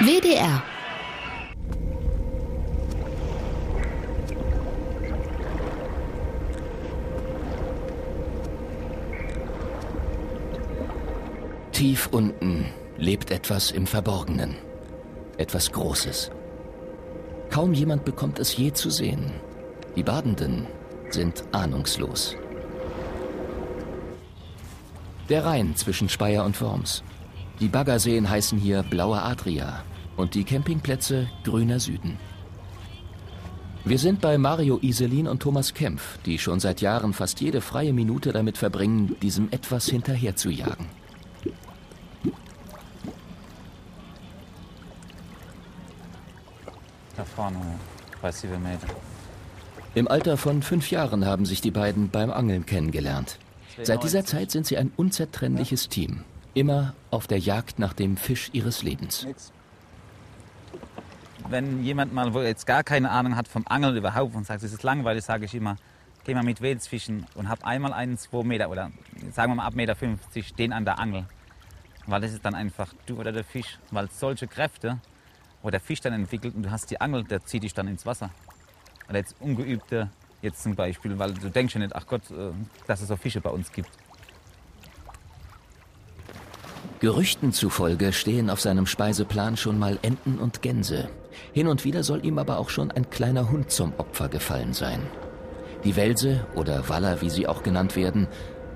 WDR Tief unten lebt etwas im Verborgenen. Etwas Großes. Kaum jemand bekommt es je zu sehen. Die Badenden sind ahnungslos. Der Rhein zwischen Speyer und Worms. Die Baggerseen heißen hier Blaue Adria und die Campingplätze Grüner Süden. Wir sind bei Mario Iselin und Thomas Kempf, die schon seit Jahren fast jede freie Minute damit verbringen, diesem etwas hinterher zu jagen. Da vorne, bei sieben Meter. Im Alter von fünf Jahren haben sich die beiden beim Angeln kennengelernt. Seit dieser Zeit sind sie ein unzertrennliches Team. Immer auf der Jagd nach dem Fisch ihres Lebens. Wenn jemand mal, wo jetzt gar keine Ahnung hat vom Angeln überhaupt und sagt, es ist langweilig, sage ich immer, geh mal mit Wels fischen und hab einmal einen zwei Meter oder sagen wir mal ab Meter 50 den an der Angel. Weil das ist dann einfach du oder der Fisch. Weil solche Kräfte, wo der Fisch dann entwickelt und du hast die Angel, der zieht dich dann ins Wasser. Oder jetzt Ungeübte, jetzt zum Beispiel, weil du denkst ja nicht, ach Gott, äh, dass es so Fische bei uns gibt. Gerüchten zufolge stehen auf seinem Speiseplan schon mal Enten und Gänse. Hin und wieder soll ihm aber auch schon ein kleiner Hund zum Opfer gefallen sein. Die Welse oder Waller, wie sie auch genannt werden,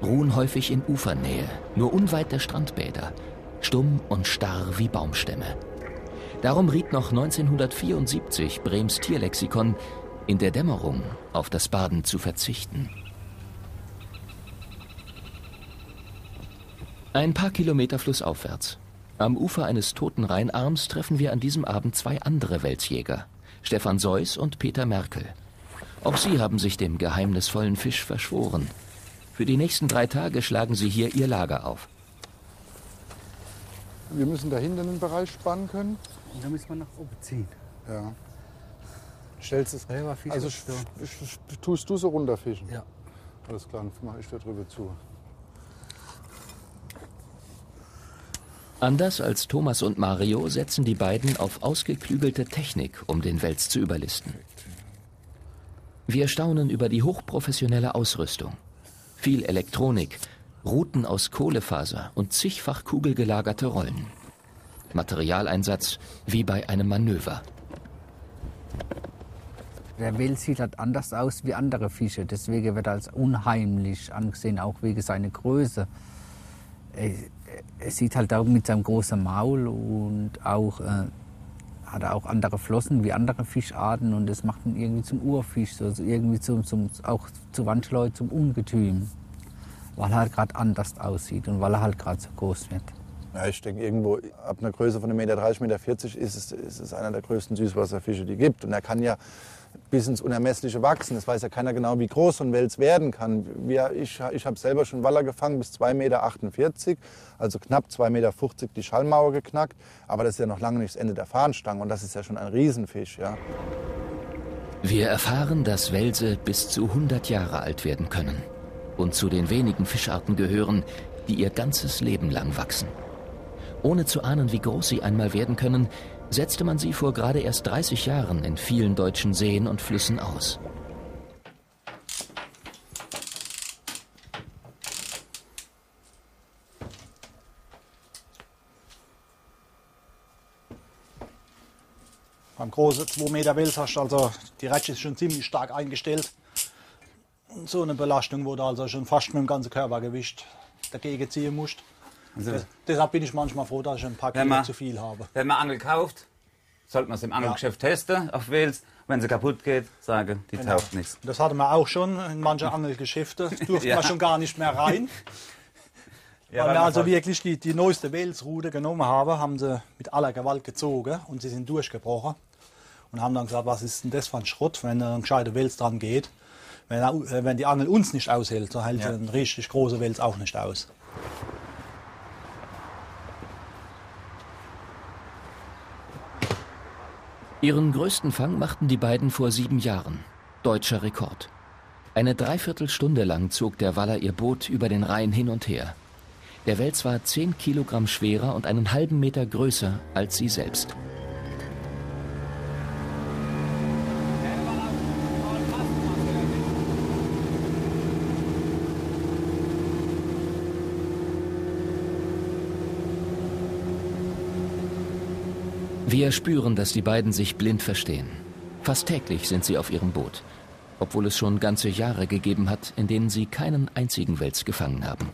ruhen häufig in Ufernähe, nur unweit der Strandbäder, stumm und starr wie Baumstämme. Darum riet noch 1974 Brems Tierlexikon, in der Dämmerung auf das Baden zu verzichten. Ein paar Kilometer flussaufwärts. Am Ufer eines toten Rheinarms treffen wir an diesem Abend zwei andere Welsjäger, Stefan Seuss und Peter Merkel. Auch sie haben sich dem geheimnisvollen Fisch verschworen. Für die nächsten drei Tage schlagen sie hier ihr Lager auf. Wir müssen da hinten einen Bereich spannen können. Und dann müssen wir nach oben ziehen. Ja. Stellst es. Ja, Also tust du so runterfischen? Ja. Alles klar, dann mache ich da drüber zu. Anders als Thomas und Mario setzen die beiden auf ausgeklügelte Technik, um den Wels zu überlisten. Wir staunen über die hochprofessionelle Ausrüstung. Viel Elektronik, Routen aus Kohlefaser und zigfach kugelgelagerte Rollen. Materialeinsatz wie bei einem Manöver. Der Wels sieht halt anders aus wie andere Fische. Deswegen wird er als unheimlich angesehen, auch wegen seiner Größe. Er sieht halt auch mit seinem großen Maul und auch äh, hat er auch andere Flossen wie andere Fischarten und das macht ihn irgendwie zum Urfisch, also irgendwie zum, zum, auch zu Leuten zum Ungetüm, weil er halt gerade anders aussieht und weil er halt gerade so groß wird. Ja, ich denke, irgendwo ab einer Größe von 1,30 Meter, 1,40 Meter ist es, ist es einer der größten Süßwasserfische, die gibt. Und er kann ja bis ins Unermessliche wachsen. Das weiß ja keiner genau, wie groß so ein Wels werden kann. Wir, ich ich habe selber schon Waller gefangen bis 2,48 Meter, also knapp 2,50 Meter die Schallmauer geknackt. Aber das ist ja noch lange nicht das Ende der Fahnenstange und das ist ja schon ein Riesenfisch. Ja. Wir erfahren, dass Welse bis zu 100 Jahre alt werden können und zu den wenigen Fischarten gehören, die ihr ganzes Leben lang wachsen. Ohne zu ahnen, wie groß sie einmal werden können, setzte man sie vor gerade erst 30 Jahren in vielen deutschen Seen und Flüssen aus. Beim großen 2 Meter Wels hast du also, die Rätsche ist schon ziemlich stark eingestellt. Und so eine Belastung, wo du also schon fast mit dem ganzen Körpergewicht dagegen ziehen musst. Also, Des- Deshalb bin ich manchmal froh, dass ich ein paar Kilo man- zu viel habe. wenn man Angel kauft, sollte man es im Angelgeschäft testen auf Wels. Wenn sie kaputt geht, sagen, die Genau. taugt nichts. Das hatte man auch schon in manchen Angelgeschäften. Durfte Ja. man schon gar nicht mehr rein. Ja, weil wir also halt- wirklich die, die neueste Welsrute genommen haben, haben sie mit aller Gewalt gezogen und sie sind durchgebrochen. Und haben dann gesagt, was ist denn das für ein Schrott, wenn da ein gescheiter Wels dran geht. Wenn, er, äh, wenn die Angel uns nicht aushält, so hält Ja. ein richtig großer Wels auch nicht aus. Ihren größten Fang machten die beiden vor sieben Jahren. Deutscher Rekord. Eine Dreiviertelstunde lang zog der Waller ihr Boot über den Rhein hin und her. Der Wels war zehn Kilogramm schwerer und einen halben Meter größer als sie selbst. Wir spüren, dass die beiden sich blind verstehen. Fast täglich sind sie auf ihrem Boot, obwohl es schon ganze Jahre gegeben hat, in denen sie keinen einzigen Wels gefangen haben.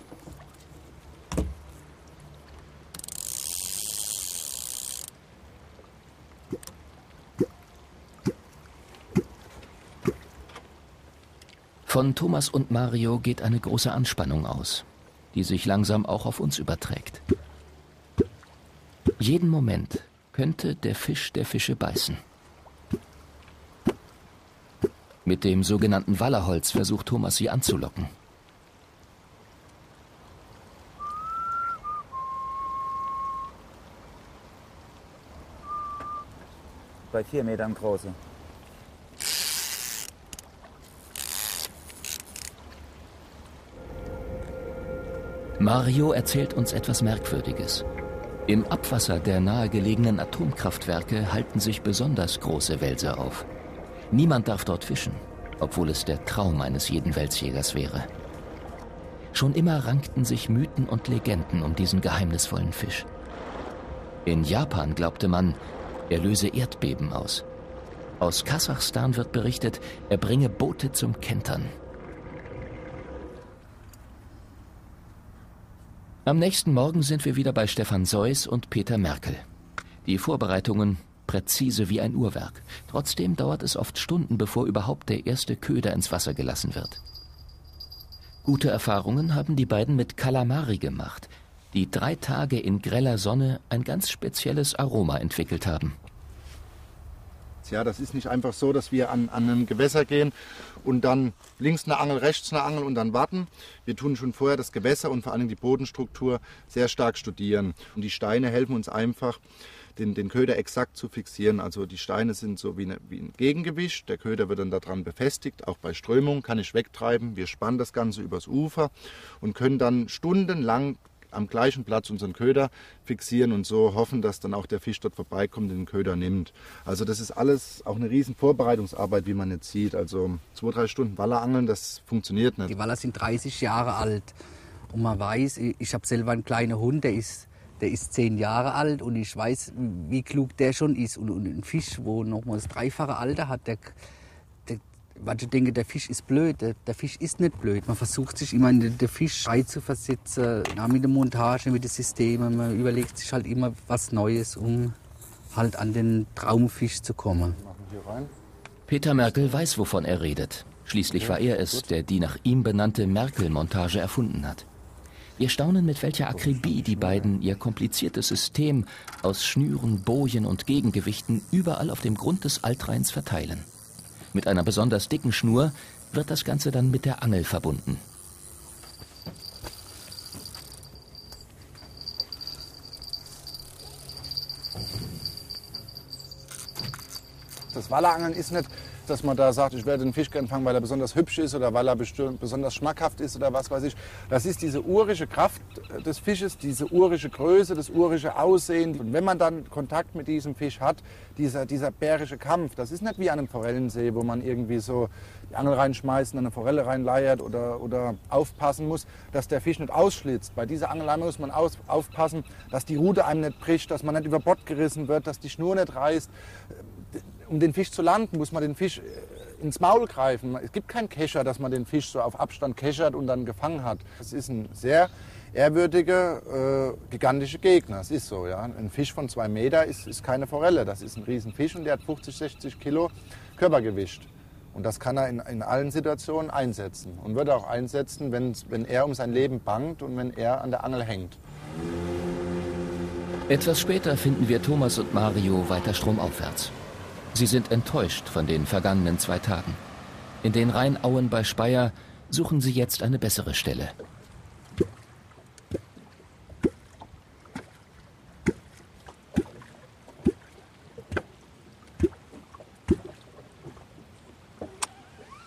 Von Thomas und Mario geht eine große Anspannung aus, die sich langsam auch auf uns überträgt. Jeden Moment könnte der Fisch der Fische beißen. Mit dem sogenannten Wallerholz versucht Thomas sie anzulocken. Bei vier Metern große. Mario erzählt uns etwas Merkwürdiges. Im Abwasser der nahegelegenen Atomkraftwerke halten sich besonders große Wälse auf. Niemand darf dort fischen, obwohl es der Traum eines jeden Welsjägers wäre. Schon immer rankten sich Mythen und Legenden um diesen geheimnisvollen Fisch. In Japan glaubte man, er löse Erdbeben aus. Aus Kasachstan wird berichtet, er bringe Boote zum Kentern. Am nächsten Morgen sind wir wieder bei Stefan Seuss und Peter Merkel. Die Vorbereitungen präzise wie ein Uhrwerk. Trotzdem dauert es oft Stunden, bevor überhaupt der erste Köder ins Wasser gelassen wird. Gute Erfahrungen haben die beiden mit Kalamari gemacht, die drei Tage in greller Sonne ein ganz spezielles Aroma entwickelt haben. Ja, das ist nicht einfach so, dass wir an, an ein Gewässer gehen und dann links eine Angel, rechts eine Angel und dann warten. Wir tun schon vorher das Gewässer und vor allem die Bodenstruktur sehr stark studieren. Und die Steine helfen uns einfach, den, den Köder exakt zu fixieren. Also die Steine sind so wie, eine, wie ein Gegengewicht. Der Köder wird dann daran befestigt. Auch bei Strömung kann ich wegtreiben. Wir spannen das Ganze übers Ufer und können dann stundenlang am gleichen Platz unseren Köder fixieren und so hoffen, dass dann auch der Fisch dort vorbeikommt und den Köder nimmt. Also das ist alles auch eine riesen Vorbereitungsarbeit, wie man jetzt sieht. Also zwei, drei Stunden Wallerangeln, das funktioniert nicht. Die Waller sind 30 Jahre alt und man weiß, ich habe selber einen kleinen Hund, der ist der ist zehn Jahre alt und ich weiß, wie klug der schon ist. Und, und ein Fisch, wo noch mal das dreifache Alter hat, der, Manche denken, der Fisch ist blöd. Der, der, Fisch ist nicht blöd. Man versucht sich immer in den, den Fisch reinzuversetzen, ja, mit der Montage, mit den Systemen. Man überlegt sich halt immer was Neues, um halt an den Traumfisch zu kommen. Peter Merkel weiß, wovon er redet. Schließlich war er es, der die nach ihm benannte Merkel-Montage erfunden hat. Wir staunen, mit welcher Akribie die beiden ihr kompliziertes System aus Schnüren, Bojen und Gegengewichten überall auf dem Grund des Altrheins verteilen. Mit einer besonders dicken Schnur wird das Ganze dann mit der Angel verbunden. Das Wallerangeln ist nicht dass man da sagt, ich werde den Fisch gern fangen, weil er besonders hübsch ist oder weil er besonders schmackhaft ist oder was weiß ich. Das ist diese urische Kraft des Fisches, diese urische Größe, das urische Aussehen. Und wenn man dann Kontakt mit diesem Fisch hat, dieser, dieser bärische Kampf, das ist nicht wie an einem Forellensee, wo man irgendwie so die Angel reinschmeißt und eine Forelle reinleiert oder, oder aufpassen muss, dass der Fisch nicht ausschlitzt. Bei dieser Angelei muss man aus, aufpassen, dass die Rute einem nicht bricht, dass man nicht über Bord gerissen wird, dass die Schnur nicht reißt um den Fisch zu landen, muss man den Fisch äh, ins Maul greifen. Es gibt keinen Kescher, dass man den Fisch so auf Abstand keschert und dann gefangen hat. Es ist ein sehr ehrwürdiger, äh, gigantischer Gegner. Es ist so, ja. Ein Fisch von zwei Meter ist, ist keine Forelle. Das ist ein Riesenfisch und der hat 50, 60 Kilo Körpergewicht. Und das kann er in, in allen Situationen einsetzen. Und wird auch einsetzen, wenn er um sein Leben bangt und wenn er an der Angel hängt. Etwas später finden wir Thomas und Mario weiter stromaufwärts. Sie sind enttäuscht von den vergangenen zwei Tagen. In den Rheinauen bei Speyer suchen sie jetzt eine bessere Stelle.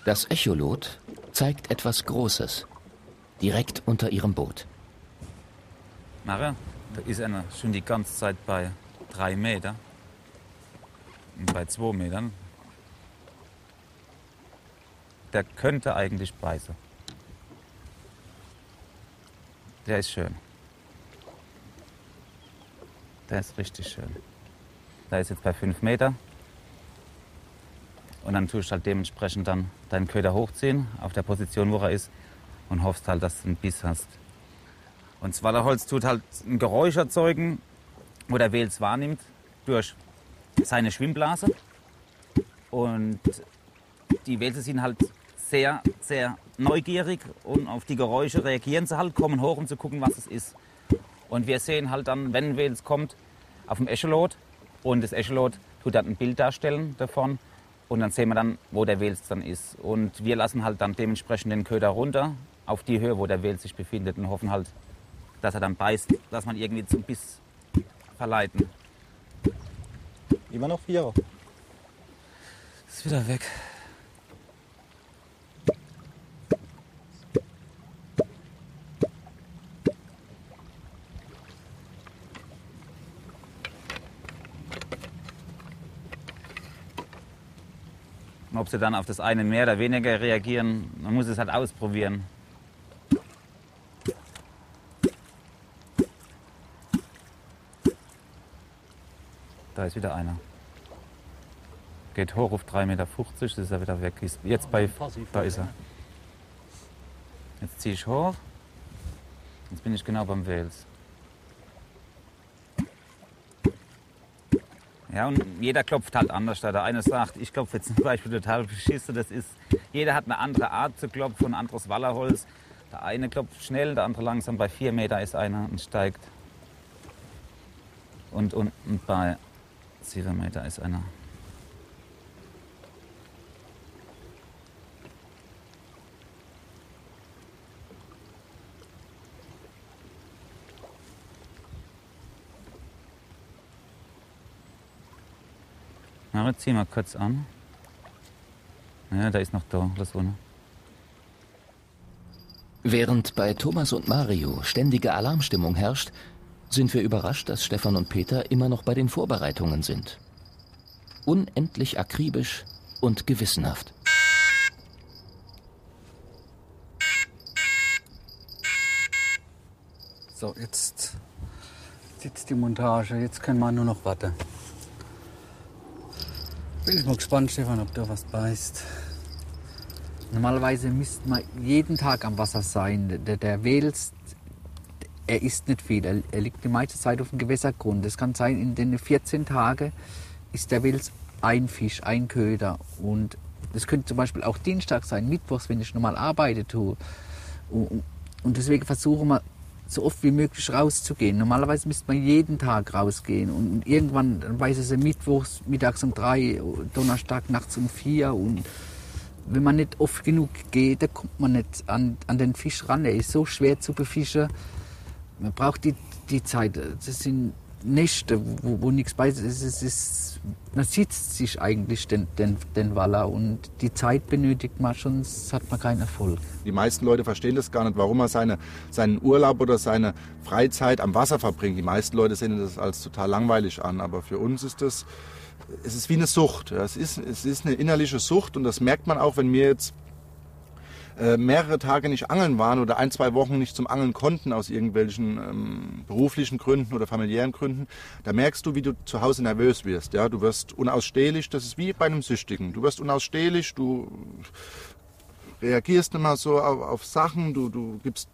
Das Echolot zeigt etwas Großes, direkt unter ihrem Boot. Mara, da ist einer schon die ganze Zeit bei drei Meter bei zwei Metern, der könnte eigentlich beißen. Der ist schön. Der ist richtig schön. Da ist jetzt bei 5 Meter. Und dann tust du halt dementsprechend dann deinen Köder hochziehen auf der Position, wo er ist und hoffst halt, dass du einen Biss hast. Und das Wallerholz tut halt ein Geräusch erzeugen, wo der Wels wahrnimmt durch seine Schwimmblase. Und die Welse sind halt sehr, sehr neugierig und auf die Geräusche reagieren sie halt, kommen hoch, um zu gucken, was es ist. Und wir sehen halt dann, wenn ein Wels kommt, auf dem Echolot und das Echolot tut dann ein Bild darstellen davon und dann sehen wir dann, wo der Wels dann ist. Und wir lassen halt dann dementsprechend den Köder runter auf die Höhe, wo der Wels sich befindet und hoffen halt, dass er dann beißt, dass man irgendwie zum Biss verleiten. Immer noch vier. Ist wieder weg. Ob sie dann auf das eine mehr oder weniger reagieren, man muss es halt ausprobieren. Da ist wieder einer. Geht hoch auf 3,50 Meter, ist er wieder weg. Ist jetzt bei, da ist er. Jetzt ziehe ich hoch. Jetzt bin ich genau beim Wels. Ja, und jeder klopft halt anders. Der eine sagt, ich klopfe jetzt zum Beispiel total beschissen. Das ist, jeder hat eine andere Art zu klopfen, ein anderes Wallerholz. Der eine klopft schnell, der andere langsam. Bei 4 Meter ist einer und steigt. Und unten bei 7 Meter ist einer. Na, ziehen wir kurz an. Ja, da ist noch da, das ohne. Während bei Thomas und Mario ständige Alarmstimmung herrscht, sind wir überrascht, dass Stefan und Peter immer noch bei den Vorbereitungen sind. Unendlich akribisch und gewissenhaft. So, jetzt sitzt die Montage. Jetzt können wir nur noch warten. Bin ich mal gespannt, Stefan, ob du was beißt. Normalerweise müsste man jeden Tag am Wasser sein. Der, der Wels, er isst nicht viel. Er, er, liegt die meiste Zeit auf dem Gewässergrund. Es kann sein, in den 14 Tagen ist der Wels ein Fisch, ein Köder. Und das könnte zum Beispiel auch Dienstag sein, Mittwochs, wenn ich normal arbeite. Tue. Und, und deswegen versuchen wir so oft wie möglich rauszugehen. Normalerweise müsste man jeden Tag rausgehen und irgendwann dann weiß es mittwochs, mittags um drei, Donnerstag nachts um vier und wenn man nicht oft genug geht, dann kommt man nicht an, an den Fisch ran. Er ist so schwer zu befischen. Man braucht die, die Zeit. Das sind Nächte, wo, wo nichts bei ist. Es ist, man sitzt sich eigentlich den, den, den Waller und die Zeit benötigt man sonst hat man keinen Erfolg. Die meisten Leute verstehen das gar nicht, warum man seine, seinen Urlaub oder seine Freizeit am Wasser verbringt. Die meisten Leute sehen das als total langweilig an, aber für uns ist das es ist wie eine Sucht. Es ist, es ist eine innerliche Sucht und das merkt man auch, wenn wir jetzt äh, mehrere Tage nicht angeln waren oder ein, zwei Wochen nicht zum Angeln konnten aus irgendwelchen ähm, beruflichen Gründen oder familiären Gründen, da merkst du, wie du zu Hause nervös wirst. Ja? Du wirst unausstehlich, das ist wie bei einem Süchtigen. Du wirst unausstehlich, du reagierst immer so auf, auf Sachen, du, du gibst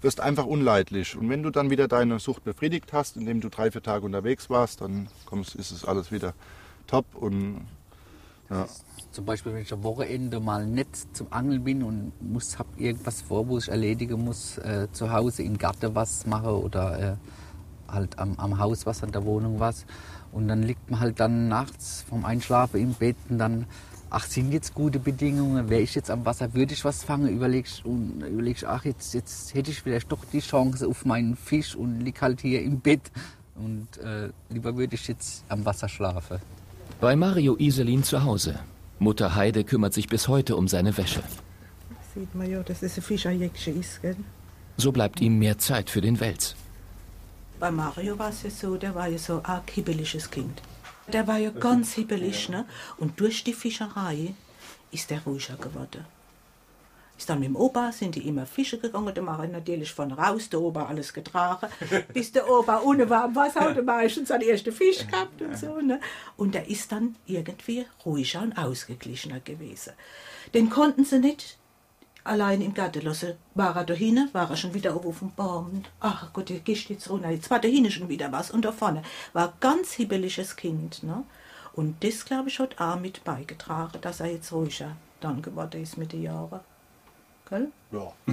wirst einfach unleidlich. Und wenn du dann wieder deine Sucht befriedigt hast, indem du drei, vier Tage unterwegs warst, dann kommst, ist es alles wieder top. Und, ja. Zum Beispiel, wenn ich am Wochenende mal nicht zum Angeln bin und muss, habe irgendwas vor, wo ich erledigen muss, äh, zu Hause im Garten was mache oder äh, halt am, am Haus was, an der Wohnung was. Und dann liegt man halt dann nachts vom Einschlafen im Bett und dann ach, sind jetzt gute Bedingungen, wäre ich jetzt am Wasser, würde ich was fangen, überlegst und überlegst, ach, jetzt, jetzt hätte ich vielleicht doch die Chance auf meinen Fisch und lieg halt hier im Bett und äh, lieber würde ich jetzt am Wasser schlafen. Bei Mario Iselin zu Hause. Mutter Heide kümmert sich bis heute um seine Wäsche. Sieht man ja, dass es ein Fischerjäckchen ist, gell? So bleibt ihm mehr Zeit für den Wels. Bei Mario war es ja so, der war ja so ein arg hibbeliges Kind. Der war ja ganz hibbelig, ne? Und durch die Fischerei ist er ruhiger geworden. Ist dann mit dem Opa, sind die immer fischen gegangen, da mache ich natürlich von raus, der Opa alles getragen, bis der Opa ohne warm Wasser hat er meistens seinen ersten Fisch gehabt und so. Ne? Und der ist dann irgendwie ruhiger und ausgeglichener gewesen. Den konnten sie nicht allein im Garten lassen. War er da hinten, war er schon wieder oben auf dem Baum. Ach Gott, ich gehst jetzt runter. Jetzt war da hinten schon wieder was. Und da vorne war ein ganz hibbeliges Kind. Ne? Und das, glaube ich, hat auch mit beigetragen, dass er jetzt ruhiger dann geworden ist mit den Jahren. Gell? Ja.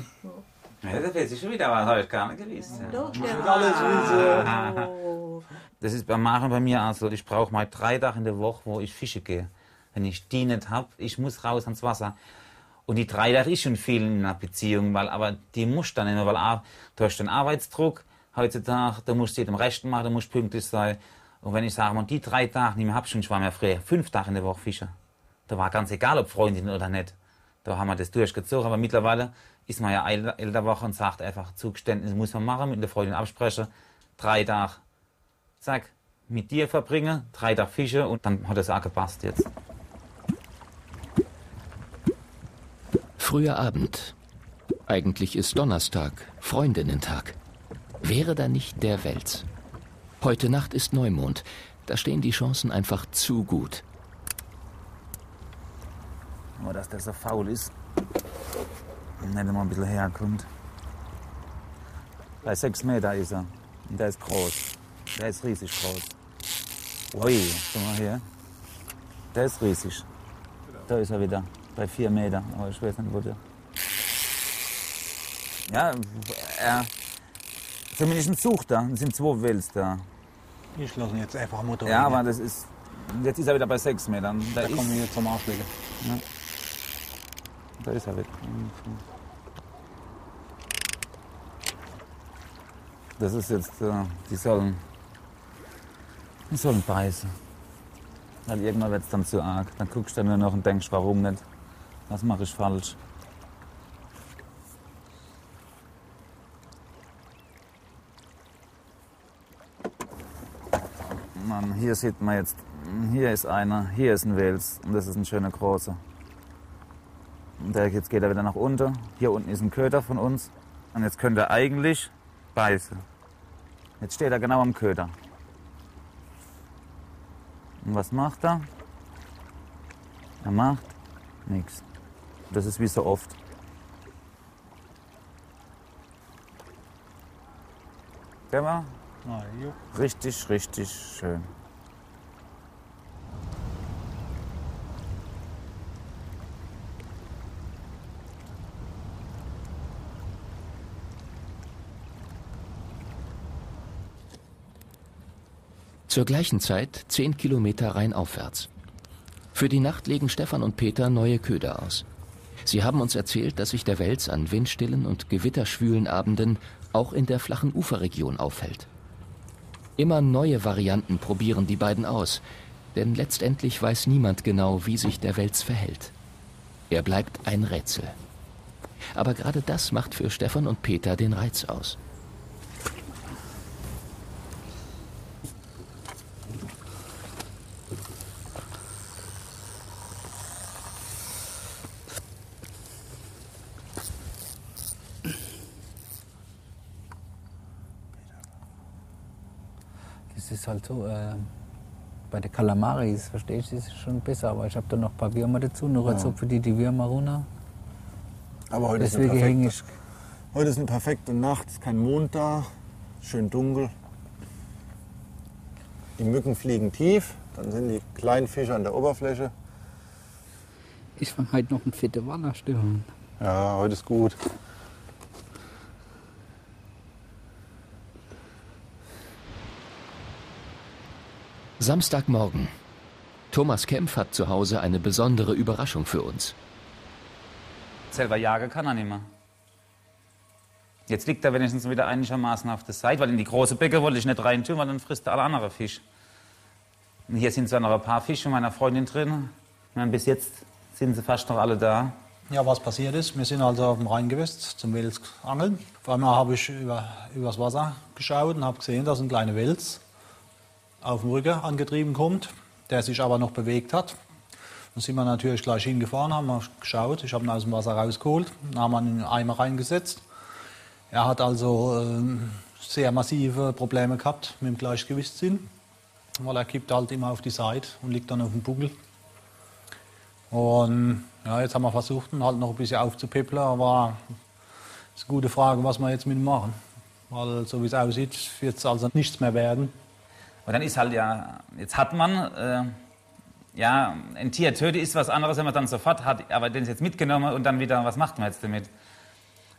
Ja, das weiß ich schon wieder, aber das habe ich gar nicht gewusst. Ja. Doch, der alles Oh. Das ist beim Machen bei mir auch so. Ich brauche mal drei Tage in der Woche, wo ich Fische gehe. Wenn ich die nicht habe, ich muss raus ans Wasser. Und die drei Tage ist schon viel in einer Beziehung, weil, aber die musst du dann nicht, weil auch, du hast den Arbeitsdruck heutzutage, du musst jedem Rechten machen, du musst pünktlich sein. Und wenn ich sage, man, die drei Tage nicht mehr hab schon, ich war mehr früher fünf Tage in der Woche Fische. Da war ganz egal, ob Freundin oder nicht. Da haben wir das durchgezogen, aber mittlerweile ist man ja älter Woche und sagt einfach, Zugeständnis muss man machen, mit der Freundin absprechen, drei Tage zack, mit dir verbringe, drei Tage Fische und dann hat es auch gepasst jetzt. Früher Abend. Eigentlich ist Donnerstag, Freundinnentag. Wäre da nicht der Wels? Heute Nacht ist Neumond. Da stehen die Chancen einfach zu gut. Nur, dass der so faul ist und nicht immer ein bisschen herkommt. Bei sechs Meter ist er. Und der ist groß. Der ist riesig groß. Ui, schau mal hier. Der ist riesig. Da ist er wieder. Bei vier Meter. Aber ich weiß nicht, wo der. Ja, er. Zumindest sucht er. Es sind zwei Wels da. Ich lasse ihn jetzt einfach Mutter. Ja, aber das ist. Jetzt ist er wieder bei sechs Metern. Da Da kommen wir jetzt zum Auflegen. Da ist er wieder. Das ist jetzt, äh, die sollen, die sollen beißen. Weil irgendwann wird es dann zu arg. Dann guckst du nur noch und denkst, warum nicht? Was mache ich falsch? Mann, hier sieht man jetzt, hier ist einer, hier ist ein Wels und das ist ein schöner großer. Und jetzt geht er wieder nach unten. Hier unten ist ein Köder von uns. Und jetzt könnte er eigentlich beißen. Jetzt steht er genau am Köder. Und was macht er? Er macht nichts. Das ist wie so oft. Na, jo. richtig, richtig schön. Zur gleichen Zeit zehn Kilometer rheinaufwärts. Für die Nacht legen Stefan und Peter neue Köder aus. Sie haben uns erzählt, dass sich der Wels an windstillen und gewitterschwülen Abenden auch in der flachen Uferregion aufhält. Immer neue Varianten probieren die beiden aus, denn letztendlich weiß niemand genau, wie sich der Wels verhält. Er bleibt ein Rätsel. Aber gerade das macht für Stefan und Peter den Reiz aus. Halt so, äh, bei den Kalamaris, verstehst du, ist es schon besser, aber ich habe da noch ein paar Würmer dazu, noch als ob für die die Würmer runter. Aber heute ist, eine Deswegen perfekte, heute ist eine perfekte Nacht, ist kein Mond da, schön dunkel. Die Mücken fliegen tief, dann sind die kleinen Fische an der Oberfläche. ich fange heute noch einen fette Wanderstörung. Ja, heute ist gut. Samstagmorgen. Thomas Kempf hat zu Hause eine besondere Überraschung für uns. Selber jagen kann er nicht mehr. Jetzt liegt er wenigstens wieder einigermaßen auf der Seite, weil in die große Becke wollte ich nicht rein tun, weil dann frisst er alle anderen Fisch. Und hier sind zwar noch ein paar Fische meiner Freundin drin. Meine, bis jetzt sind sie fast noch alle da. Ja, was passiert ist, wir sind also auf dem Rheingewässt zum Wels angeln. Auf einmal habe ich über, übers Wasser geschaut und habe gesehen, dass ein kleiner Wels auf dem Rücken angetrieben kommt, der sich aber noch bewegt hat. Dann sind wir natürlich gleich hingefahren, haben wir geschaut. Ich habe ihn aus dem Wasser rausgeholt, haben ihn in den Eimer reingesetzt. Er hat also ähm, sehr massive Probleme gehabt mit dem Gleichgewichtssinn, weil er kippt halt immer auf die Seite und liegt dann auf dem Buckel. Und ja, jetzt haben wir versucht, ihn halt noch ein bisschen aufzupäppeln, aber es ist eine gute Frage, was wir jetzt mit ihm machen. Weil so wie es aussieht, wird es also nichts mehr werden. Und dann ist halt ja, jetzt hat man, äh, ja, ein Tier tötet ist was anderes, wenn man dann sofort hat, aber den ist jetzt mitgenommen und dann wieder, was macht man jetzt damit?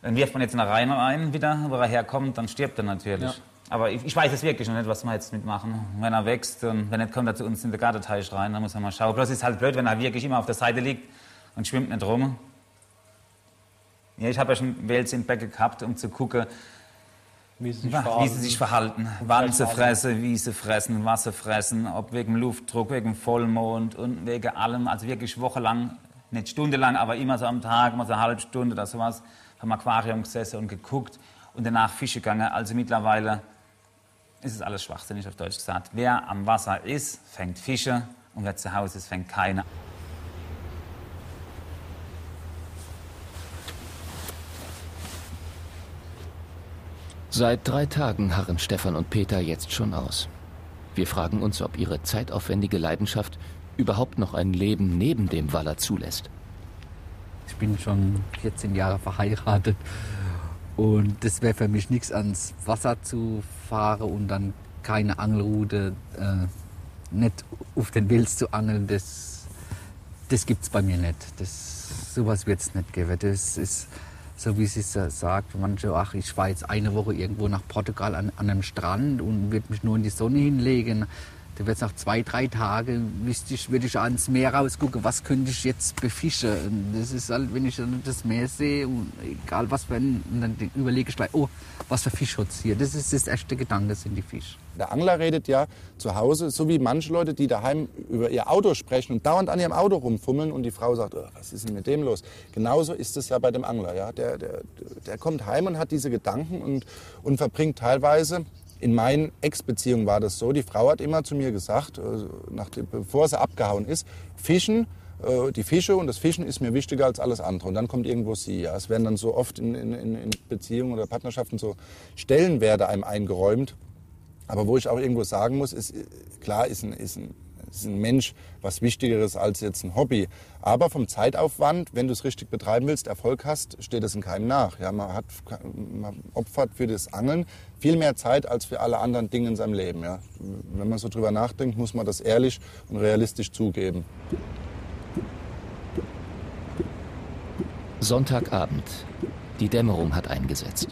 Dann wirft man jetzt in eine Reihe rein wieder, wo er herkommt, dann stirbt er natürlich. Ja. Aber ich, ich weiß es wirklich noch nicht, was wir jetzt mitmachen. Wenn er wächst und wenn nicht, kommt er zu uns in den Gartenteich rein, dann muss man mal schauen. Bloß ist halt blöd, wenn er wirklich immer auf der Seite liegt und schwimmt nicht rum. Ja, ich habe ja schon Wels in Becke gehabt, um zu gucken, Wie sie sich wie verhalten. sie sich verhalten. Wann sie fressen, wie sie fressen, was sie fressen, ob wegen Luftdruck, wegen Vollmond und wegen allem. Also wirklich wochenlang, nicht stundenlang, aber immer so am Tag, mal so eine halbe Stunde oder sowas, am Aquarium gesessen und geguckt und danach Fische gegangen. Also mittlerweile ist es alles schwachsinnig auf Deutsch gesagt. Wer am Wasser ist, fängt Fische und wer zu Hause ist, fängt keine. Seit drei Tagen harren Stefan und Peter jetzt schon aus. Wir fragen uns, ob ihre zeitaufwendige Leidenschaft überhaupt noch ein Leben neben dem Waller zulässt. Ich bin schon 14 Jahre verheiratet und das wäre für mich nichts ans Wasser zu fahren und dann keine Angelrute, äh, nicht auf den Wels zu angeln, das, das gibt es bei mir nicht. Das, sowas wird es nicht geben. Das ist, so wie sie es sagt, manche, ach, ich war jetzt eine Woche irgendwo nach Portugal an, an einem Strand und würde mich nur in die Sonne hinlegen. Da wird nach zwei, drei Tagen, ich, würde ich ans Meer rausgucken, was könnte ich jetzt befischen. Und das ist halt, wenn ich dann das Meer sehe, und egal was und dann überlege ich gleich, oh, was für Fischschutz hier. Das ist das erste Gedanke, sind die Fische. Der Angler redet ja zu Hause, so wie manche Leute, die daheim über ihr Auto sprechen und dauernd an ihrem Auto rumfummeln und die Frau sagt, oh, was ist denn mit dem los? Genauso ist es ja bei dem Angler. Ja? Der, der, der kommt heim und hat diese Gedanken und, und verbringt teilweise, in meinen Ex-Beziehungen war das so, die Frau hat immer zu mir gesagt, äh, nach, bevor sie abgehauen ist, Fischen, äh, die Fische und das Fischen ist mir wichtiger als alles andere. Und dann kommt irgendwo sie. Ja. Es werden dann so oft in, in, in Beziehungen oder Partnerschaften so Stellenwerte einem eingeräumt, aber wo ich auch irgendwo sagen muss, ist, klar ist ein, ist, ein, ist ein Mensch was Wichtigeres als jetzt ein Hobby. Aber vom Zeitaufwand, wenn du es richtig betreiben willst, Erfolg hast, steht es in keinem nach. Ja, man, hat, man opfert für das Angeln viel mehr Zeit als für alle anderen Dinge in seinem Leben. Ja. Wenn man so drüber nachdenkt, muss man das ehrlich und realistisch zugeben. Sonntagabend. Die Dämmerung hat eingesetzt.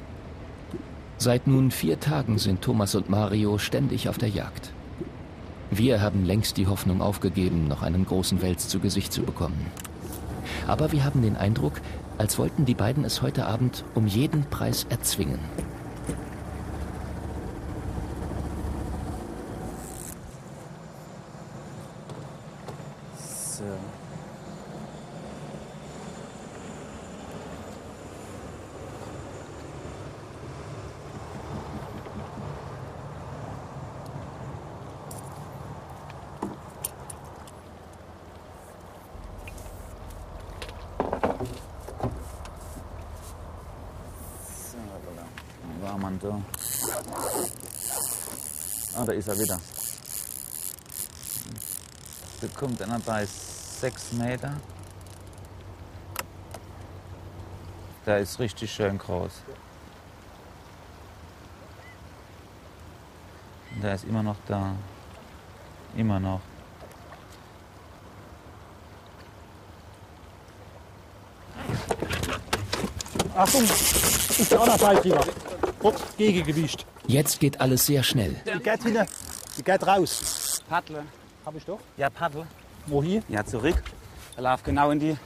Seit nun vier Tagen sind Thomas und Mario ständig auf der Jagd. Wir haben längst die Hoffnung aufgegeben, noch einen großen Wels zu Gesicht zu bekommen. Aber wir haben den Eindruck, als wollten die beiden es heute Abend um jeden Preis erzwingen. So. Man da? Ah, da ist er wieder. Da kommt einer bei sechs Meter. Der ist richtig schön groß. Und Der ist immer noch da. Immer noch. Achtung, ist der auch noch Seilfieber. Ups, Gegengewicht. Jetzt geht alles sehr schnell. Die geht hinten, die geht raus. Paddle. Hab ich doch. Ja, Paddle. Wo hier? Ja, zurück. Er läuft genau in die.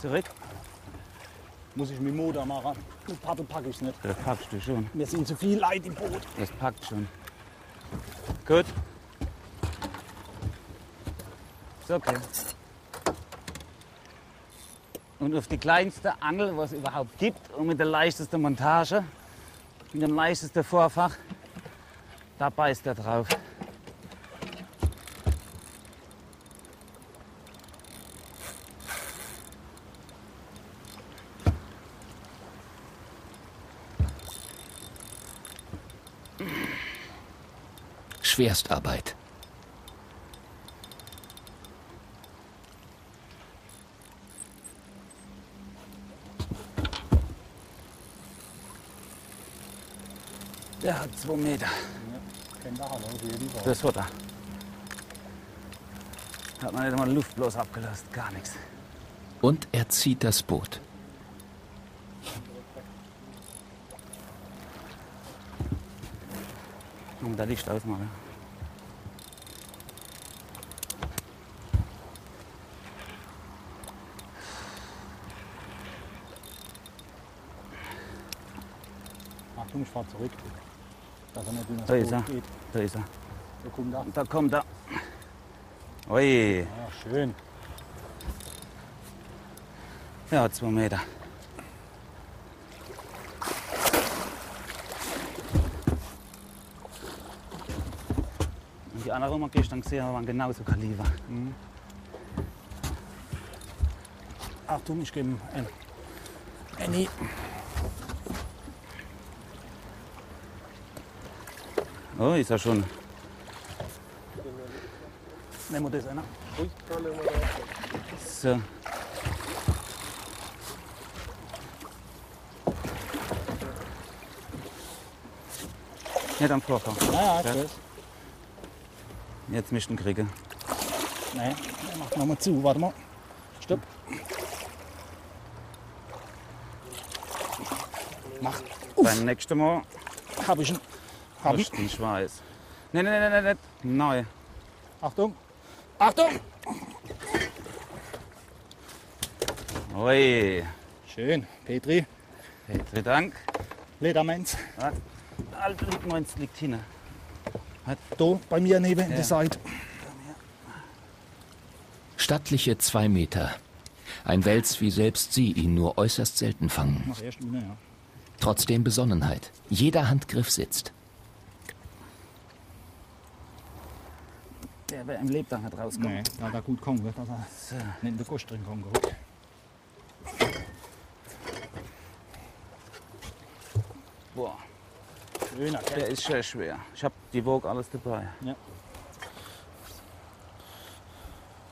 Zurück. Muss ich mit dem Motor machen. Mit Paddel packe ich nicht. Das packst du schon. Wir sind zu viel Leid im Boot. Das packt schon. Gut. Okay. Und auf die kleinste Angel, was es überhaupt gibt, und mit der leichtesten Montage, In dem leichtesten Vorfach, da beißt er drauf. Schwerstarbeit. Der hat zwei Meter. Er. Das Futter. Hat man nicht mal Luft bloß abgelöst, gar nichts. Und er zieht das Boot. Und da Licht ausmachen. Achtung, ich fahr zurück. Dass er nicht in das Da ist er. geht. Da ist er. Da kommt er. Da kommt er. Ui, Ja, schön. der hat zwei Meter. Und die anderen, die wir gestern gesehen haben, waren genauso Kaliber. Achtung, ich gebe ihm ein. Annie. Oh, ist er schon. Nehmen wir das einer. So. Nicht am Vorfang. Ja, ja, tschüss. Jetzt müssten kriegen. Nein, mach nochmal zu. Warte mal. Stopp. Mach. Beim nächsten Mal Hab ich ihn. Hab ich. hast du den Schweiß. Nein, nein, nein, nein, nein. Neu. Achtung. Achtung. Ui. Schön. Petri. Petri Dank. Ledermenz. Alter, liegt meins liegt hin. Da bei mir neben Ja. der Seite. Stattliche zwei Meter. Ein Wels, wie selbst sie ihn nur äußerst selten fangen. Ja. Trotzdem Besonnenheit. Jeder Handgriff sitzt. Der wäre im Lebtag nicht rauskommen. Nee, da da gut kommen wird, dass er So. nicht in den Gusch drin kommen kann. Boah, Schöner der Kerl. ist schon schwer. Ich habe die Vogue alles dabei. Ja.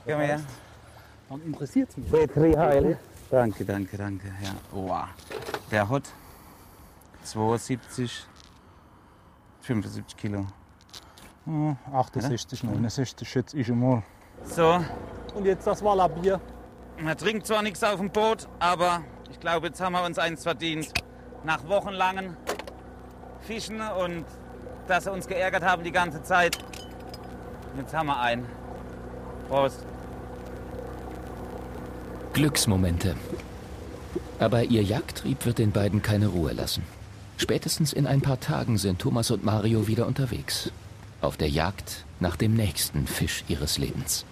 Komm her. Dann interessiert es mich. Petri Heil. Danke, danke, danke. Ja. Wow. Der hat 72, 75 Kilo. Hm, 68, 69 schätze ich mal. So, Und jetzt das Wallabier. man trinkt zwar nichts auf dem Boot, aber ich glaube, jetzt haben wir uns eins verdient. Nach wochenlangen Fischen und dass sie uns geärgert haben die ganze Zeit. Jetzt haben wir einen. Prost. Glücksmomente. Aber ihr Jagdtrieb wird den beiden keine Ruhe lassen. Spätestens in ein paar Tagen sind Thomas und Mario wieder unterwegs. Auf der Jagd nach dem nächsten Fisch ihres Lebens.